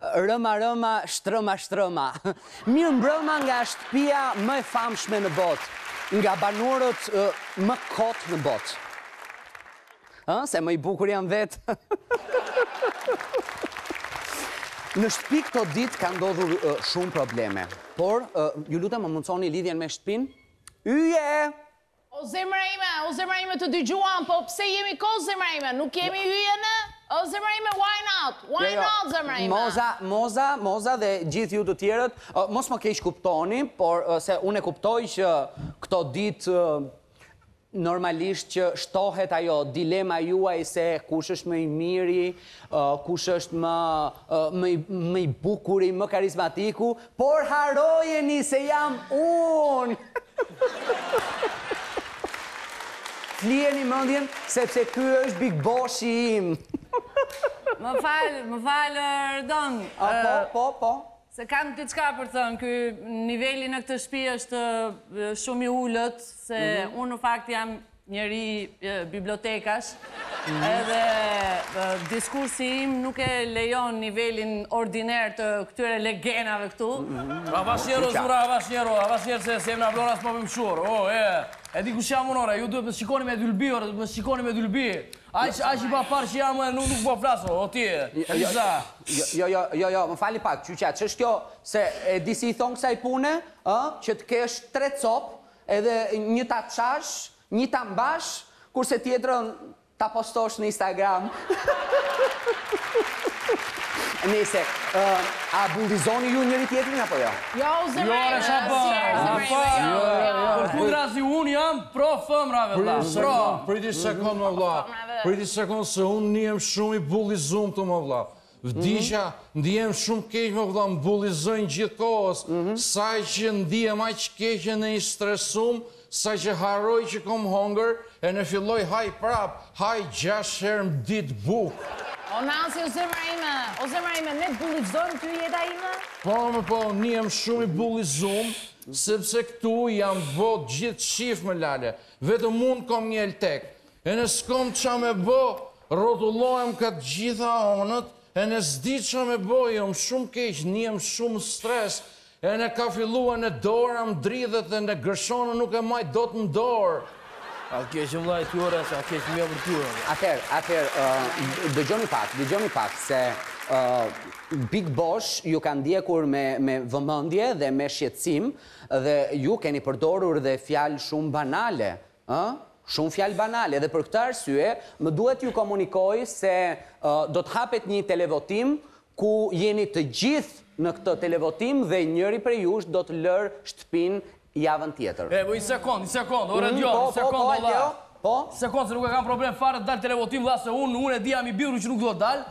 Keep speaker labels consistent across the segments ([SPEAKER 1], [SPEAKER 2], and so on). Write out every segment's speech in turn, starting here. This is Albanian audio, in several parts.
[SPEAKER 1] Rëma rëma, shtrëma shtrëma. Mirëmbrëma nga shtëpia më e famshme në botë, nga banorët më kot në botë. Ë, se më i bukur jam vetë. Në shtëpi këto ditë kanë ndodhur shumë probleme, por ju lutem më mundësoni lidhjen me shtëpinë? Yje!
[SPEAKER 2] O zemra ime, o zemra ime të dëgjuam, po pse jemi kot zemra ime, nuk jemi yje ne? O zemra ime, why not, why
[SPEAKER 1] jo, jo.
[SPEAKER 2] Not zemra ime.
[SPEAKER 1] Moza, Moza, Moza dhe gjithë ju të tjerët, mos më keqkuptoni, porse unë e kuptoj që këto ditë normalisht që shtohet ajo dilema juaj se kush është më i miri, kush është më më më i bukuri, më karizmatiku, Por harrojeni se jam unë! Flijeni mendjen sepse ky është Big Boshi im!
[SPEAKER 3] Më fal, më fal Erdon.
[SPEAKER 1] A po, po, po.
[SPEAKER 3] Se kam diçka për të thënë, ky niveli në këtë shtëpi është shumë i ulët, se unë në fakt jam Njeri bibliotekash edhe diskursi im nuk e lejon nivelin ordiner të këtyre legenave këtu.
[SPEAKER 4] Hava sjerë o zura, hava sjerë o, hava sjerë se s'jemi na vlorë as ma bëjmë shorë, o, e, e di kush jam unë ore, ju duhet me shikoni me dylbi ore, duhet me shikoni me dylbi, aq, aq i paparë që jam ore, nuk, nuk po flas o, o ti, e di sa.
[SPEAKER 1] Jo, jo, jo, jo, më fali pak, qyqa, ç'është kjo se e di si i thonë kësaj pune, ë, që të kesh tre copë, Edhe një ta çash, një ta mbash, kurse tjetrën ta postosh në Instagram. Nese, a bullizoni ju njëri-tjetrin apo jo?
[SPEAKER 2] Jo o zemër
[SPEAKER 4] e sa Përkundrazi unë jam pro fëmrave vlla, pro.
[SPEAKER 5] Prit i sekond më vlla, prit i sekond se unë nihem shumë i bullizum më vlla. Vdiqa, ndihem shumë keq më vëlla më bullizojnë gjithë kohës, saqë ndihem aq keq ene i stresum, sa që harroj që kom hongër, ene filloj haj prap, haj gjashtë herë në ditë bukë.
[SPEAKER 2] O Nasi o zemra ime, o zemra ime, ne të bullizojmë ty jeta ime?
[SPEAKER 5] Po më po, ndihem shumë i bullizum, sepse këtu janë bo të gjithë çift më lale, vetëm unë kom ngel tek, Ene s'kom ça me bo, rrotullohem ka të gjitha anët, ene s'di ça me bo, jom shumë keq, niej shumë stres, ene ka fillu ene dora më dridhet, ene gërshona nuk e maj dot në dorë.
[SPEAKER 4] Sa keq vëlla i Tjora, sa keq më vjen për ty valla.
[SPEAKER 1] Atëherë, atëherë, dëgjoni pak, dëgjoni pak se Big Bosh ju ka ndjekur me me vëmendje dhe me shqetësim dhe ju keni përdorur dhe fjalë shumë banale Ë? Shumë fjalë banale dhe për këtë arsye më duhet t'ju komunikoj se do të hapet një televotim ku jeni të gjithë në këtë televotim dhe njëri prej jush do të lërë shtëpinë javën tjetër.
[SPEAKER 4] E, po një sekondë, një sekondë, o
[SPEAKER 1] Radion,
[SPEAKER 4] një
[SPEAKER 1] sekondë
[SPEAKER 4] vëlla.
[SPEAKER 1] Po, po,
[SPEAKER 4] po,
[SPEAKER 1] Alteo, po.
[SPEAKER 4] Një sekondë se nuk e kam problem fare të dal televotim vëlla se unë, unë e di jam i bindur që nuk do të
[SPEAKER 1] dal,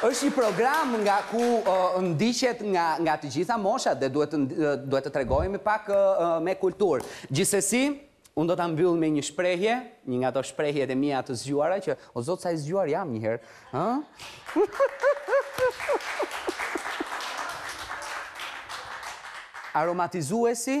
[SPEAKER 4] Është
[SPEAKER 5] një
[SPEAKER 1] program nga ku ndiqet nga nga të gjitha moshat dhe duhet të duhet të tregohemi pak me kulturë. Gjithsesi, unë do ta mbyll me një shprehje, një nga ato shprehjet e mia të zgjuara që o zot sa i zgjuar jam një herë, ë? Aromatizuesi